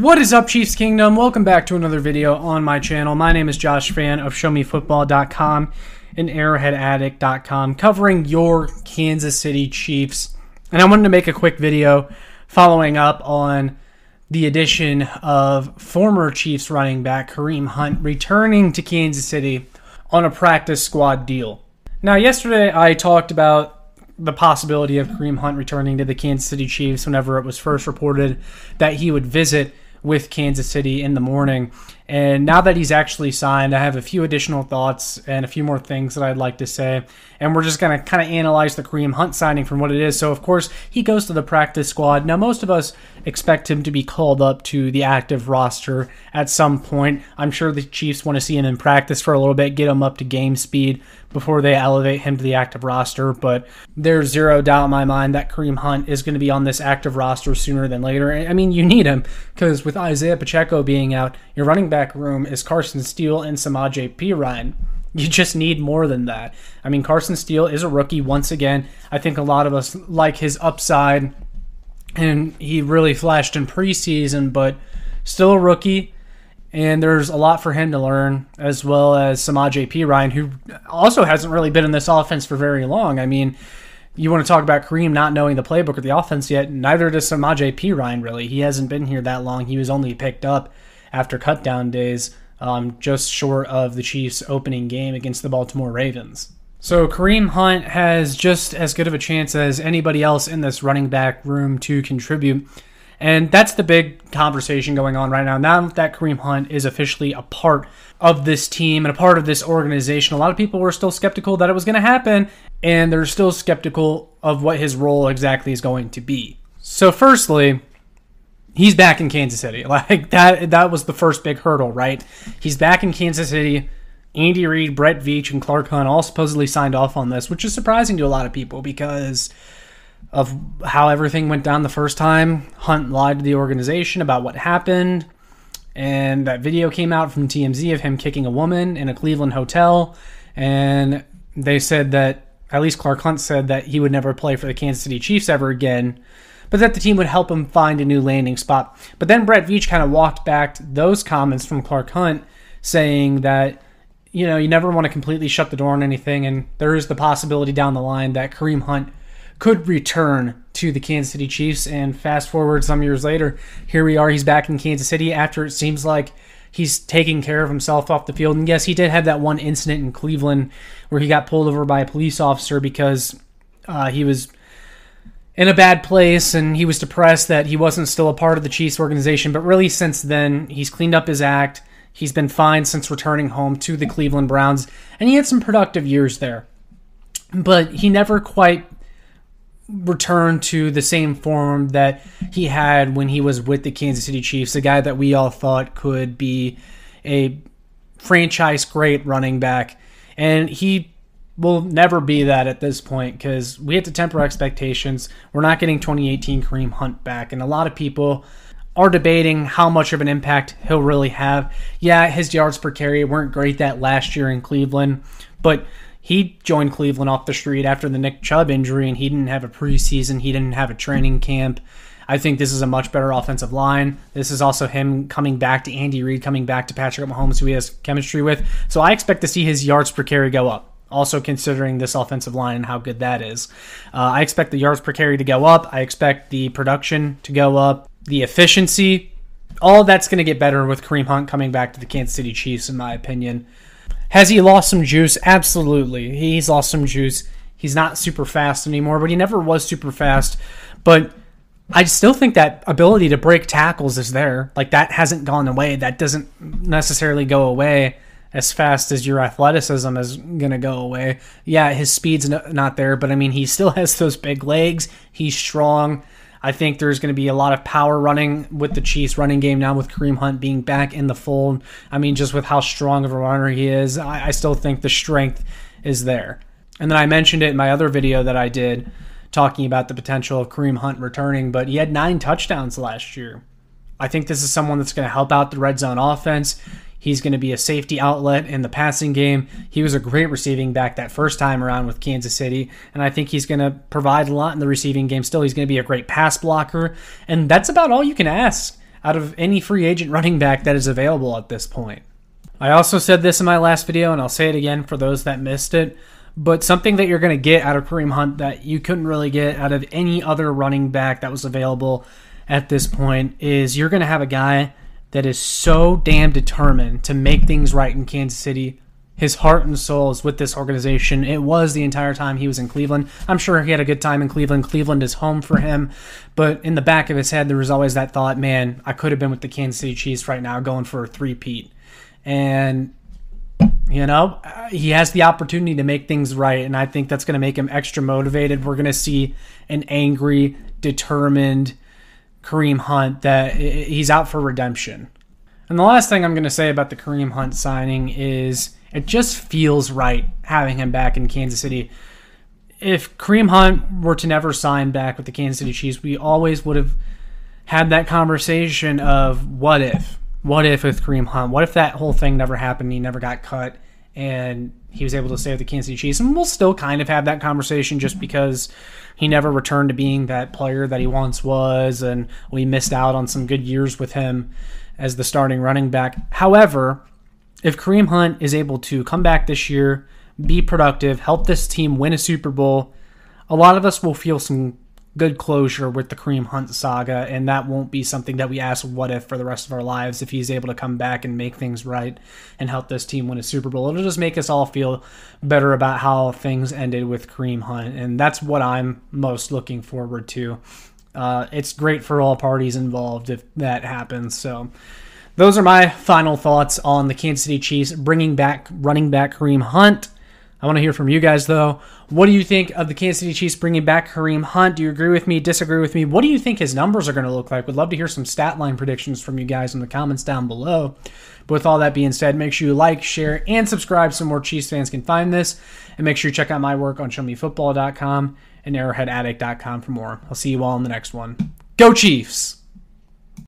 What is up, Chiefs Kingdom? Welcome back to another video on my channel. My name is Josh Fann of ShowMeFootball.com and ArrowheadAddict.com covering your Kansas City Chiefs. And I wanted to make a quick video following up on the addition of former Chiefs running back Kareem Hunt returning to Kansas City on a practice squad deal. Now, yesterday I talked about the possibility of Kareem Hunt returning to the Kansas City Chiefs whenever it was first reported that he would visit with Kansas City in the morning. And now that he's actually signed, I have a few additional thoughts and a few more things that I'd like to say. And we're just going to kind of analyze the Kareem Hunt signing from what it is. So, of course, he goes to the practice squad. Now, most of us expect him to be called up to the active roster at some point. I'm sure the Chiefs want to see him in practice for a little bit, get him up to game speed before they elevate him to the active roster. But there's zero doubt in my mind that Kareem Hunt is going to be on this active roster sooner than later. I mean, you need him because with Isiah Pacheco being out, your running back room is Carson Steele and Samaje Perine. You just need more than that. I mean, Carson Steele is a rookie once again. I think a lot of us like his upside, and he really flashed in preseason, but still a rookie. And there's a lot for him to learn, as well as Samaje Perine, who also hasn't really been in this offense for very long. I mean, you want to talk about Kareem not knowing the playbook or the offense yet? Neither does Samaje Perine, really. He hasn't been here that long. He was only picked up after cutdown days, um, just short of the Chiefs' opening game against the Baltimore Ravens. So Kareem Hunt has just as good of a chance as anybody else in this running back room to contribute. And that's the big conversation going on right now. Now that Kareem Hunt is officially a part of this team and a part of this organization, a lot of people were still skeptical that it was going to happen, and they're still skeptical of what his role exactly is going to be. So, firstly, he's back in Kansas City. Like that that was the first big hurdle, right? He's back in Kansas City. Andy Reid, Brett Veach, and Clark Hunt all supposedly signed off on this, which is surprising to a lot of people because of how everything went down the first time. Hunt lied to the organization about what happened, and that video came out from TMZ of him kicking a woman in a Cleveland hotel, and they said that at least Clark Hunt said that he would never play for the Kansas City Chiefs ever again but that the team would help him find a new landing spot. But then Brett Veach kind of walked back those comments from Clark Hunt, saying that you know you never want to completely shut the door on anything, and there is the possibility down the line that Kareem Hunt could return to the Kansas City Chiefs. And fast forward some years later, here we are. He's back in Kansas City after it seems like he's taking care of himself off the field. And yes, he did have that one incident in Cleveland where he got pulled over by a police officer because uh, he was in a bad place and he was depressed that he wasn't still a part of the Chiefs organization. But really, since then, he's cleaned up his act. He's been fine since returning home to the Cleveland Browns, and he had some productive years there. But he never quite returned to the same form that he had when he was with the Kansas City Chiefs, a guy that we all thought could be a franchise great running back. And he will never be that at this point because we have to temper expectations. We're not getting 2018 Kareem Hunt back, and a lot of people are debating how much of an impact he'll really have. Yeah, his yards per carry weren't great that last year in Cleveland, but he joined Cleveland off the street after the Nick Chubb injury, and he didn't have a preseason, he didn't have a training camp. I think this is a much better offensive line. This is also him coming back to Andy Reid, coming back to Patrick Mahomes, who he has chemistry with. So I expect to see his yards per carry go up also considering this offensive line and how good that is. Uh, I expect the yards per carry to go up. I expect the production to go up. The efficiency, all that's going to get better with Kareem Hunt coming back to the Kansas City Chiefs, in my opinion. Has he lost some juice? Absolutely. He's lost some juice. He's not super fast anymore, but he never was super fast. But I still think that ability to break tackles is there. Like that hasn't gone away. That doesn't necessarily go away as fast as your athleticism is going to go away. Yeah, his speed's not there, but I mean, he still has those big legs. He's strong. I think there's going to be a lot of power running with the Chiefs running game now with Kareem Hunt being back in the fold. I mean, just with how strong of a runner he is, I, I still think the strength is there. And then I mentioned it in my other video that I did talking about the potential of Kareem Hunt returning, but he had nine touchdowns last year. I think this is someone that's going to help out the red zone offense. He's going to be a safety outlet in the passing game. He was a great receiving back that first time around with Kansas City, and I think he's going to provide a lot in the receiving game still. He's going to be a great pass blocker, and that's about all you can ask out of any free agent running back that is available at this point. I also said this in my last video, and I'll say it again for those that missed it. But something that you're going to get out of Kareem Hunt that you couldn't really get out of any other running back that was available at this point is you're going to have a guy that is so damn determined to make things right in Kansas City. His heart and soul is with this organization. It was the entire time he was in Cleveland. I'm sure he had a good time in Cleveland. Cleveland is home for him. But in the back of his head, there was always that thought, man, I could have been with the Kansas City Chiefs right now going for a three-peat. And you know, uh, he has the opportunity to make things right, and I think that's going to make him extra motivated. We're going to see an angry, determined Kareem Hunt that he's out for redemption. And the last thing I'm going to say about the Kareem Hunt signing is it just feels right having him back in Kansas City. If Kareem Hunt were to never sign back with the Kansas City Chiefs, we always would have had that conversation of what if? What if with Kareem Hunt? What if that whole thing never happened? He never got cut and he was able to stay with the Kansas City Chiefs. And we'll still kind of have that conversation just because he never returned to being that player that he once was, and we missed out on some good years with him as the starting running back. However, if Kareem Hunt is able to come back this year, be productive, help this team win a Super Bowl, a lot of us will feel some good closure with the Kareem Hunt saga, and that won't be something that we ask what if for the rest of our lives if he's able to come back and make things right and help this team win a Super Bowl. It'll just make us all feel better about how things ended with Kareem Hunt, and that's what I'm most looking forward to. Uh, it's great for all parties involved if that happens. So, those are my final thoughts on the Kansas City Chiefs bringing back running back Kareem Hunt. I want to hear from you guys, though. What do you think of the Kansas City Chiefs bringing back Kareem Hunt? Do you agree with me? Disagree with me? What do you think his numbers are going to look like? Would love to hear some stat line predictions from you guys in the comments down below. But with all that being said, make sure you like, share, and subscribe so more Chiefs fans can find this. And make sure you check out my work on showmefootball.com and arrowheadaddict.com for more. I'll see you all in the next one. Go Chiefs!